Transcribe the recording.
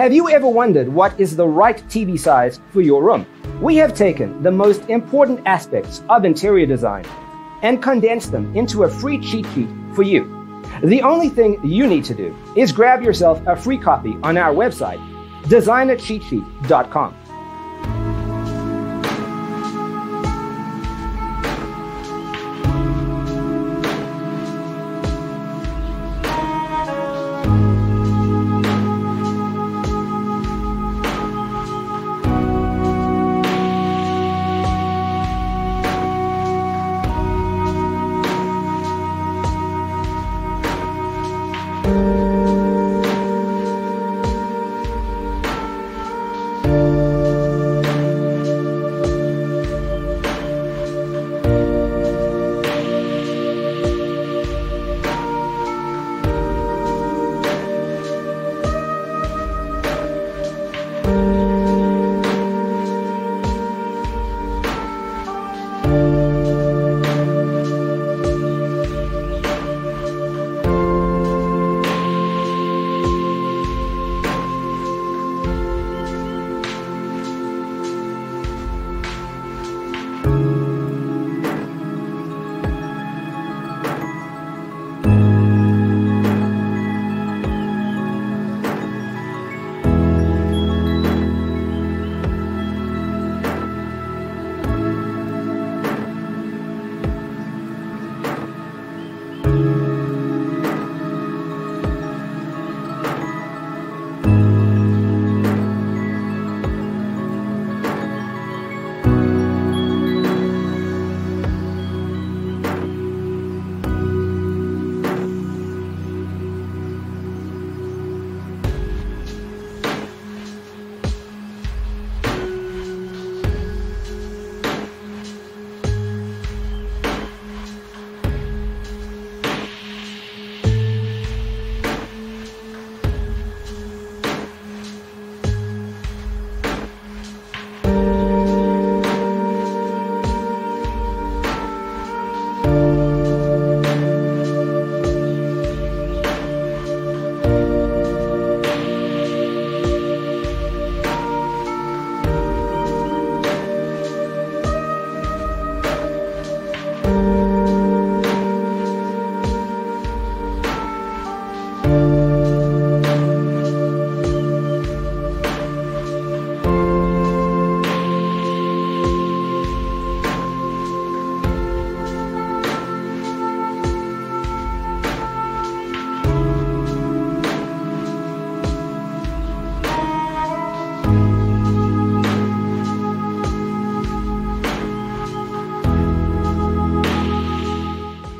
Have you ever wondered what is the right TV size for your room? We have taken the most important aspects of interior design and condensed them into a free cheat sheet for you. The only thing you need to do is grab yourself a free copy on our website, designercheatsheet.com.